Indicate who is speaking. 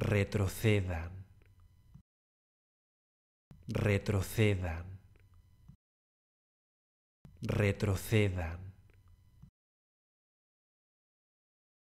Speaker 1: retrocedan, retrocedan, retrocedan.